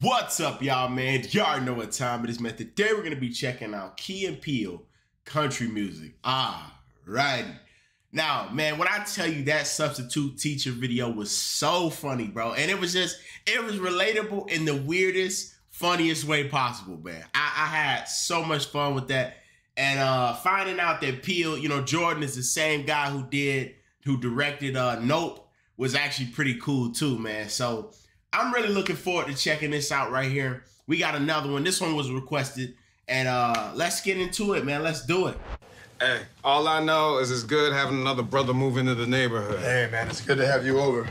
What's up, y'all, man? Y'all know what time it is, man. Today we're gonna be checking out Key and Peele country music. Ah, righty. Now, man, when I tell you that substitute teacher video was so funny, bro, and it was just, it was relatable in the weirdest, funniest way possible, man. I, I had so much fun with that. And uh finding out that Peele, you know, Jordan is the same guy who did, who directed uh Nope was actually pretty cool too, man. So I'm really looking forward to checking this out right here. We got another one. This one was requested. And uh let's get into it, man. Let's do it. Hey, all I know is it's good having another brother move into the neighborhood. Hey, man, it's good to have you over.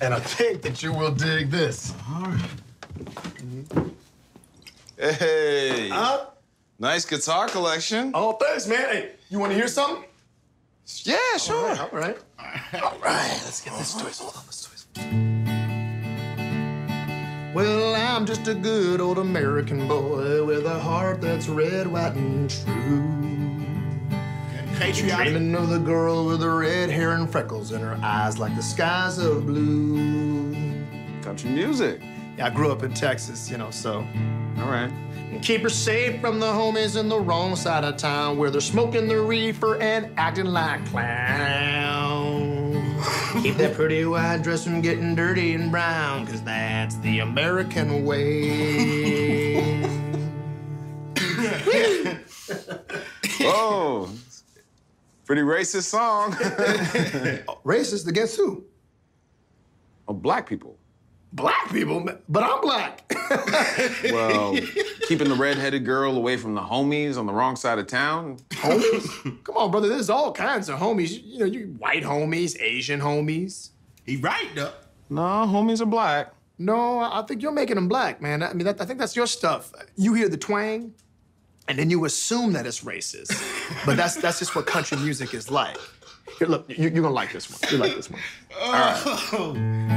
And I think that you will dig this. All right. Hey. Huh? Nice guitar collection. Oh, thanks, man. Hey, you want to hear something? Yeah, sure. All right. All right, let's get this twist. Hold on, let's twist. Well, I'm just a good old American boy with a heart that's red, white, and true. Patriotic. Dreaming of the girl with the red hair and freckles and her eyes like the skies of blue. Country music. Yeah, I grew up in Texas, you know, so. All right. And keep her safe from the homies in the wrong side of town where they're smoking the reefer and acting like clowns. Keep that pretty white dress from getting dirty and brown, cause that's the American way. Whoa. Pretty racist song. Racist against who? oh, black people. Black people, but I'm black. Well, keeping the redheaded girl away from the homies on the wrong side of town. homies? Come on, brother. There's all kinds of homies. You know, you white homies, Asian homies. He right though. No, homies are black. No, I think you're making them black, man. I mean, that, I think that's your stuff. You hear the twang, and then you assume that it's racist. but that's that's just what country music is like. Here, look, you, you're gonna like this one. You like this one. Oh.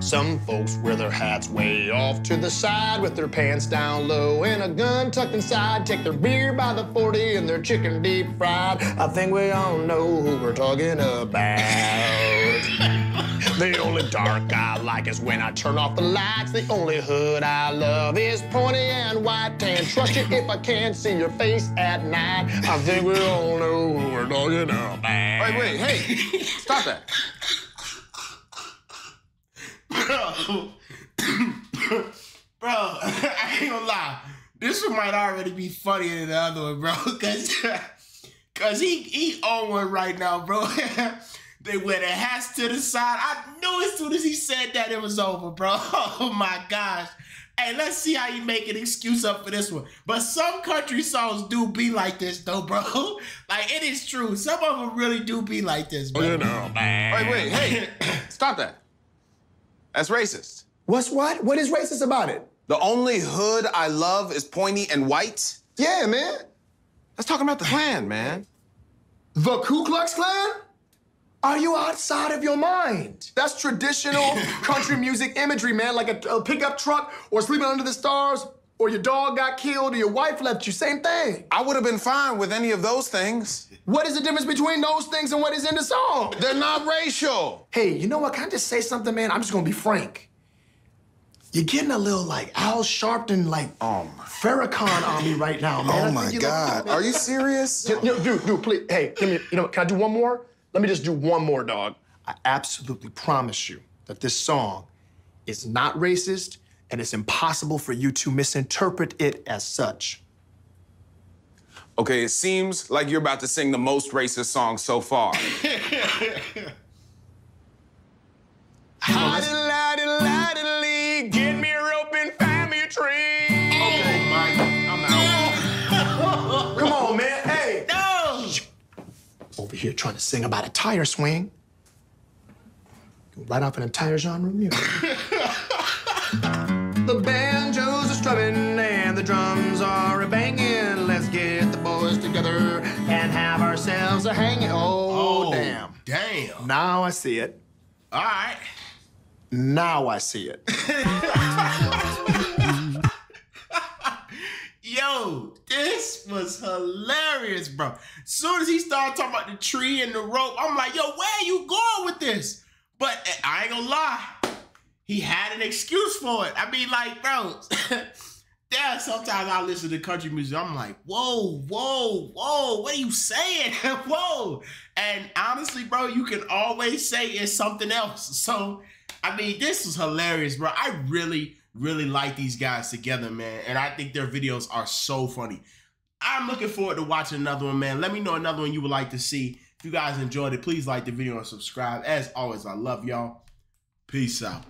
Some folks wear their hats way off to the side with their pants down low and a gun tucked inside. Take their beer by the 40 and their chicken deep fried. I think we all know who we're talking about. the only dark I like is when I turn off the lights. The only hood I love is pointy and white tan. Trust you if I can't see your face at night. I think we all know who we're talking about. Wait, wait, hey, stop that. Bro. bro, I ain't gonna lie. This one might already be funnier than the other one, bro. Cause, Cause he he on one right now, bro. they wear their hats to the side. I knew as soon as he said that it was over, bro. Oh my gosh. Hey, let's see how you make an excuse up for this one. But some country songs do be like this, though, bro. Like it is true. Some of them really do be like this, bro. Oh, wait, wait, hey, stop that. That's racist. What's what? What is racist about it? The only hood I love is pointy and white. Yeah, man. Let's talk about the Klan, man. The Ku Klux Klan? Are you outside of your mind? That's traditional country music imagery, man. Like a, a pickup truck or sleeping under the stars or your dog got killed or your wife left you. Same thing. I would have been fine with any of those things. What is the difference between those things and what is in the song? They're not racial. Hey, you know what? Can I just say something, man? I'm just gonna be frank. You're getting a little like Al Sharpton, like my- Farrakhan on me right now, man. Oh my you look God. Are you serious? Dude, dude, dude, dude, please. Hey, give me. You know, can I do one more? Let me just do one more, dog. I absolutely promise you that this song is not racist, and it's impossible for you to misinterpret it as such. Okay, it seems like you're about to sing the most racist song so far. Get me a rope and find me a tree. Oh my I'm out. Come on, man. Hey. No! Over here trying to sing about a tire swing. Write off an entire genre of music. the banjos ourselves a hanging. Oh, oh, damn. Damn. Now I see it. All right. Now I see it. Yo, this was hilarious, bro. As soon as he started talking about the tree and the rope, I'm like, yo, where are you going with this? But I ain't gonna lie, he had an excuse for it. I mean, like, bro, yeah, sometimes I listen to country music. I'm like, whoa, whoa, whoa, what are you saying? whoa. And honestly, bro, you can always say it's something else. So, I mean, this was hilarious, bro. I really, really like these guys together, man. And I think their videos are so funny. I'm looking forward to watching another one, man. Let me know another one you would like to see. If you guys enjoyed it, please like the video and subscribe. As always, I love y'all. Peace out.